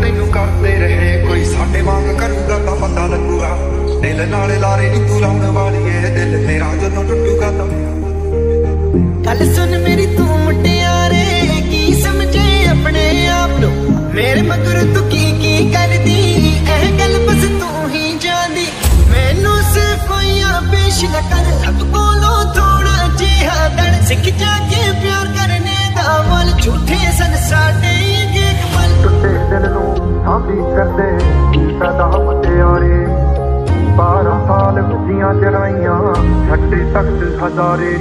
ਤੈਨੂੰ ਕਰਦੇ ਰਹੇ। ਕੋਈ ਸਾਡੇ ਵਾਂਗ ਕਰੂਗਾ ਤਾਂ ਪਤਾ ਲੱਗੂਗਾ। ਦਿਲ ਨਾਲ ਲਾਰੇ ਨਹੀਂ ਤੂੰ ਲਾਉਣ ਵਾਲੀ ਦਿਲ ਤੇਰਾ ਜਦੋਂ ਟੁੱਟੂਗਾ ਤਾਂ ਗੱਲ ਸੁਣ ਮੇਰੀ, ਤੂੰ ਮੁਟਿਆਰੇ ਕੀ ਸਮਝੇ ਆਪਣੇ ਆਪ ਨੂੰ? ਮੇਰੇ ਮਗਰ ਤੂੰ ਕੀ ਕੀ ਕਰਦੀ? ਇਹ ਗੱਲ ਬਸ ਤੂੰ ਹੀ ਜਾਣਦੀ। ਮੈਨੂੰ ਸਿਰਫ ਹੋਈਆਂ ਪੇਸ਼ ਨਾ ਕਰ। ਰੱਬ ਕੋਲੋਂ ਥੋੜਾ ਜਿਹਾ ਦੜ ਸਿੱਖ ਜਾ ਕੇ ਪਿਆਰ ਕਰਨੇ ਦਾ ਵੱਲ। ਝੂਠੇ ਸਨ ਸਾਡੇ ਗੁੱਜੀਆਂ ਚੜਾਈਆਂ ਛੱਡੇ ਤਖਤ ਹਜ਼ਾਰੇ।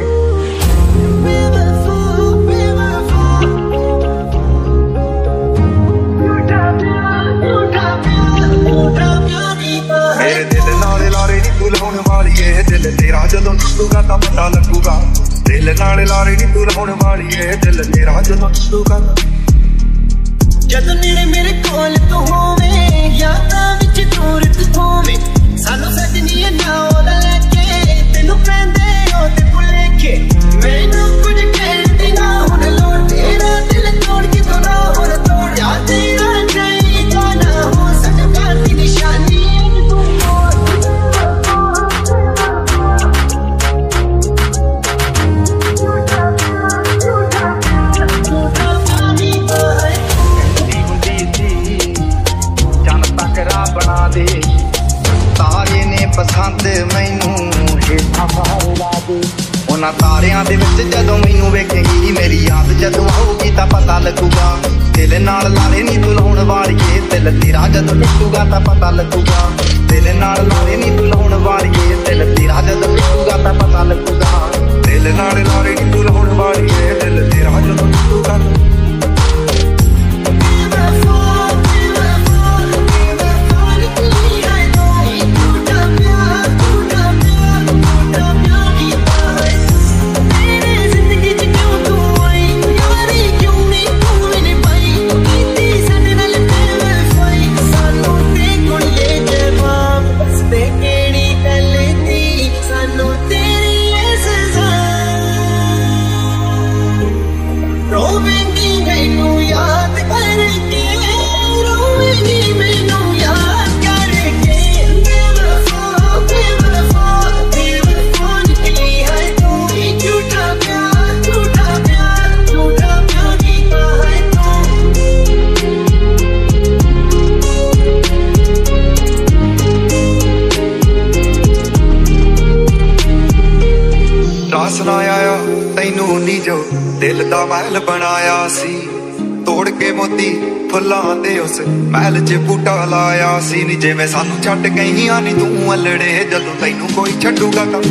ਮੇਰੇ ਦਿਲ ਨਾਲ ਲਾਰੇ ਤੂੰ ਲਾਉਣ ਦਿਲ ਤੇਰਾ ਜਦੋਂ ਟੁੱਟੂਗਾ ਤਾਂ ਪਤਾ ਲੱਗੂਗਾ। ਦਿਲ ਨਾਲ ਲਾਰੇ ਨਹੀਂ ਤੂੰ ਲਾਉਣ ਵਾਲੀ ਏ ਦਿਲ ਤੇਰਾ ਜਦੋਂ ਟੁੱਟੂਗਾ। ਜਦੋਂ ਨੇੜੇ ਮੇਰੇ ਕੋਲ ਤੂੰ ਹੋਵੇਂ ਯਾਦਾਂ ਵਿੱਚ ਦੂਰ ਤੂੰ ਹੋਵੇਂ। ਸਾਨੂੰ ਸਜਣੀ ਨਾ ਉਹਦਾ ਤਾਰਿਆਂ ਦੇ ਵਿੱਚ ਜਦੋਂ ਮੈਨੂੰ ਵੇਖੇਗੀ ਮੇਰੀ ਯਾਦ, ਜਦੋਂ ਆਊਗੀ ਤਾਂ ਪਤਾ ਲੱਗੂਗਾ। ਦਿਲ ਨਾਲ ਲਾਰੇ ਨਹੀਂ ਤੂੰ ਲਾਉਣ ਵਾਲੀਏ, ਦਿਲ ਤੇਰਾ ਜਦੋਂ ਟੁੱਟੂਗਾ ਤਾਂ ਪਤਾ ਲੱਗੂਗਾ। ਦਿਲ ਨਾਲ ਲਾਰੇ ਨਹੀਂ ਰਾਸ ਨਾ ਆਇਆ ਤੈਨੂੰ ਨਹੀਂ ਜੋ ਦਿਲ ਦਾ ਮਹਿਲ ਬਣਾਇਆ ਸੀ। ਤੋੜ ਕੇ ਮੋਤੀ ਫੁੱਲਾਂ ਦੇ ਉਸ ਮਹਿਲ 'ਚ ਬੂਟਾ ਲਾਇਆ ਸੀ। ਨੀ ਜਿਵੇਂ ਸਾਨੂੰ ਛੱਡ ਗਈਆਂ ਨੀ ਤੂੰ ਅਲੜੇ, ਜਦੋਂ ਤੈਨੂੰ ਕੋਈ ਛੱਡੂਗਾ ਤਾਂ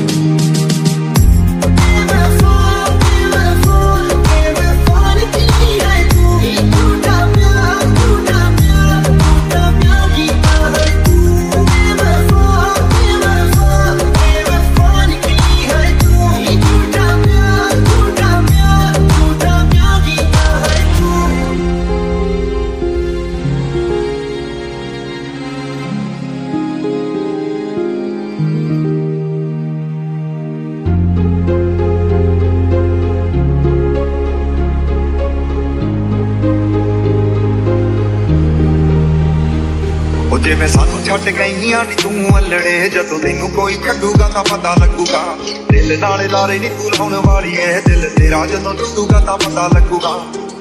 ਜਿਵੇਂ ਸਾਨੂੰ ਛੱਡ ਗਈਆਂ ਨੀ ਤੂੰ ਅਲੜੇ ਜਦੋਂ ਤੈਨੂੰ ਕੋਈ ਕੱਢੂਗਾ ਤਾਂ ਪਤਾ ਲੱਗੂਗਾ। ਦਿਲ ਨਾਲ ਲਾਰੇ ਨੀ ਤੂੰ ਲਾਉਣ ਵਾਲੀ ਏ ਦਿਲ ਤੇਰਾ ਜਦੋਂ ਟੁੱਟੂਗਾ ਤਾਂ ਪਤਾ ਲੱਗੂਗਾ।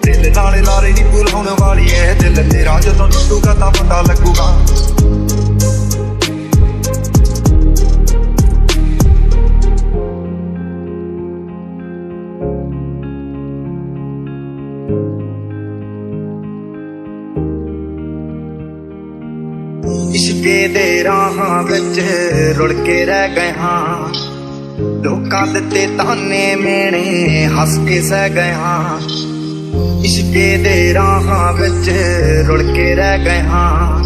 ਦਿਲ ਨਾਲ ਲਾਰੇ ਨੀ ਤੂੰ ਲਾਉਣ ਵਾਲੀ ਏ ਦਿਲ ਤੇਰਾ ਜਦੋਂ ਟੁੱਟੂਗਾ ਤਾਂ ਪਤਾ ਲੱਗੂਗਾ। ਇਸ਼ਕੇ ਦੇ ਰਾਹਾਂ ਵਿੱਚ ਰੁੜ ਕੇ ਰਹਿ ਗਏ ਹਾਂ। ਲੋਕਾਂ ਦਿੱਤੇ ਤਾਨੇ ਮੇਣੇ ਹੱਸ ਕੇ ਸਹਿ ਗਏ ਹਾਂ। ਇਸ਼ਕੇ ਦੇ ਰਾਹਾਂ ਵਿੱਚ ਰੁੜ ਕੇ ਰਹਿ ਗਏ ਹਾਂ।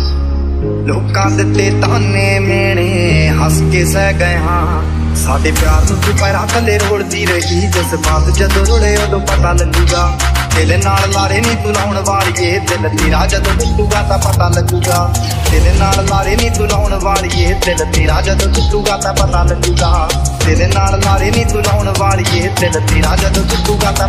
ਲੋਕਾਂ ਦਿੱਤੇ ਤਾਨੇ ਮੇਣੇ ਹੱਸ ਕੇ ਸਹਿ ਗਏ ਹਾਂ। ਸਾਡੇ ਪਿਆਰ ਨੂੰ ਤੂੰ ਪੈਰਾਂ ਥੱਲੇ ਰੋੜਦੀ ਰਹੀ ਜਜ਼ਬਾਤ ਜਦੋਂ ਰੁੜੇ ਉਦੋਂ ਪਤਾ ਲੱਗੂਗਾ। ਤੇਰੇ ਨਾਲ ਲਾਰੇ ਨਹੀਂ ਤੂੰ ਲਾਉਣ ਵਾਲੀਏ। ਦਿਲ ਤੇਰਾ ਜਦੋਂ ਟੁੱਟੂਗਾ ਤਾਂ ਪਤਾ ਲੱਗੂਗਾ। ਤੇਰੇ ਨਾਲ ਲਾਰੇ ਨਹੀਂ ਤੂੰ ਲਾਉਣ ਵਾਲੀਏ। ਦਿਲ ਤੇਰਾ ਜਦੋਂ ਟੁੱਟੂਗਾ ਤਾਂ ਪਤਾ ਲੱਗੂਗਾ। ਤੇਰੇ ਨਾਲ ਲਾਰੇ ਨਹੀਂ ਤੂੰ ਲਾਉਣ ਵਾਲੀਏ। ਦਿਲ ਤੇਰਾ ਜਦੋਂ ਟੁੱਟੂਗਾ ਤਾਂ